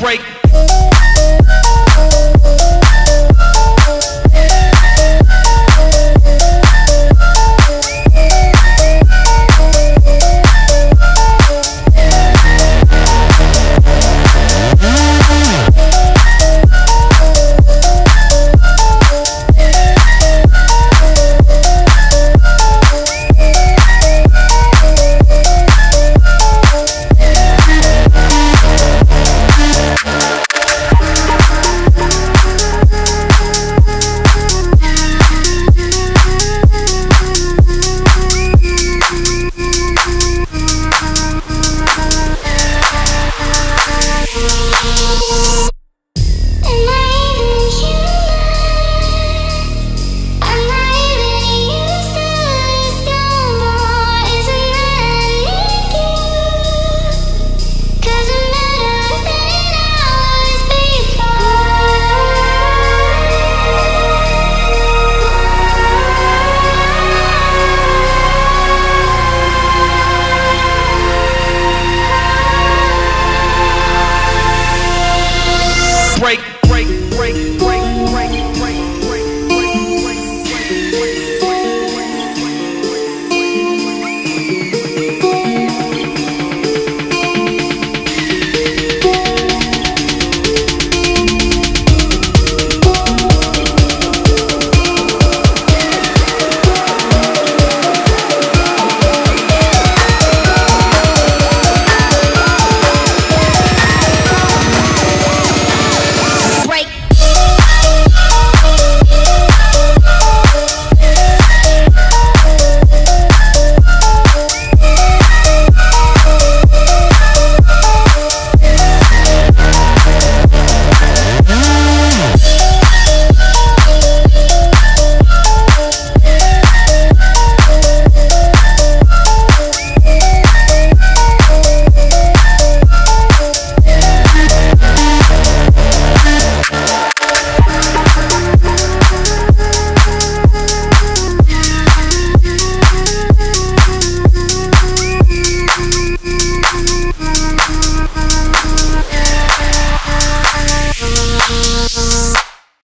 break.